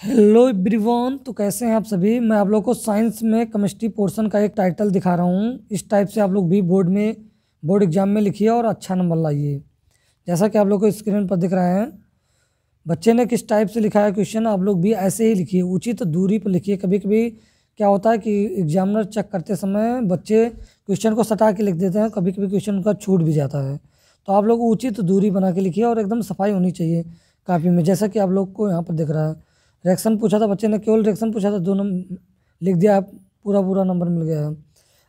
Hello everyone तो कैसे हैं आप सभी? मैं आप लोग को साइंस में केमिस्ट्री पोर्शन का एक टाइटल दिखा रहा हूँ। इस टाइप से आप लोग भी बोर्ड में, बोर्ड एग्ज़ाम में लिखिए और अच्छा नंबर लाइए। जैसा कि आप लोग को स्क्रीन पर दिख रहा है, बच्चे ने किस टाइप से लिखा है क्वेश्चन, आप लोग भी ऐसे ही लिखिए। उचित दूरी पर लिखिए। कभी कभी क्या होता है कि एग्जामिनर चेक करते समय बच्चे क्वेश्चन को सटा के लिख देते हैं कभी कभी क्वेश्चन का छूट भी जाता है। तो आप लोग उचित दूरी बना के लिखिए और एकदम सफ़ाई होनी चाहिए कापी में। जैसा कि आप लोग को यहाँ पर दिख रहा है। रिएक्शन पूछा था, बच्चे ने केवल रिएक्शन पूछा था दोनों लिख दिया, पूरा पूरा नंबर मिल गया है।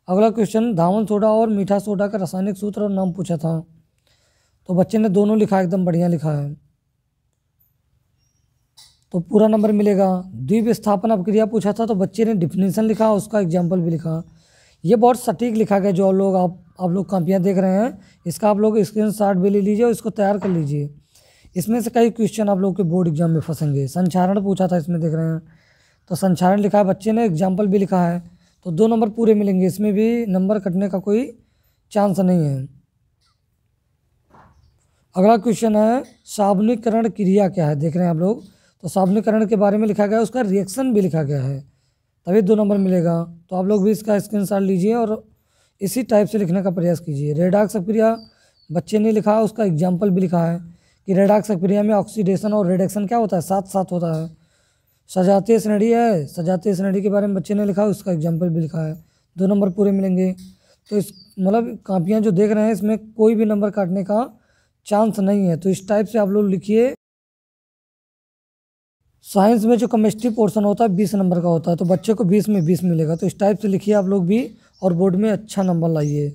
अगला क्वेश्चन धावन सोडा और मीठा सोडा का रासायनिक सूत्र और नाम पूछा था। तो बच्चे ने दोनों लिखा, एकदम बढ़िया लिखा है। तो पूरा नंबर मिलेगा। द्वीप स्थापन अपक्रिया पूछा था तो बच्चे ने डिफिनेशन लिखा, उसका एग्ज़ाम्पल भी लिखा। ये बहुत सटीक लिखा गया, जो लोग आप आप लोग कापियाँ देख रहे हैं, इसका आप लोग स्क्रीन शॉट भी ले लीजिए और इसको तैयार कर लीजिए। इसमें से कई क्वेश्चन आप लोग के बोर्ड एग्ज़ाम में फंसेंगे। संचारण पूछा था, इसमें देख रहे हैं। तो संचारण लिखा है, बच्चे ने एग्ज़ाम्पल भी लिखा है। तो दो नंबर पूरे मिलेंगे, इसमें भी नंबर कटने का कोई चांस नहीं है। अगला क्वेश्चन है साबुनीकरण क्रिया क्या है? देख रहे हैं आप लोग। तो साबुनीकरण के बारे में लिखा गया है, उसका रिएक्शन भी लिखा गया है। तभी दो नंबर मिलेगा। तो आप लोग भी इसका स्क्रीन लीजिए और इसी टाइप से लिखने का प्रयास कीजिए। रेडाक्स प्रक्रिया बच्चे ने लिखा, उसका एग्ज़ाम्पल भी लिखा है। कि रेडाक्स प्रक्रिया में ऑक्सीडेशन और रिडक्शन क्या होता है? साथ साथ होता है। सजातीय श्रेणी है। सजातीय श्रेणी के बारे में बच्चे ने लिखा है, उसका एग्ज़ाम्पल भी लिखा है। दो नंबर पूरे मिलेंगे। तो इस मतलब कापियाँ जो देख रहे हैं, इसमें कोई भी नंबर काटने का चांस नहीं है। तो इस टाइप से आप लोग लिखिए। साइंस में जो केमिस्ट्री पोर्शन होता है, बीस नंबर का होता है। तो बच्चे को बीस में बीस मिलेगा। तो इस टाइप से लिखिए आप लोग भी और बोर्ड में अच्छा नंबर लाइए।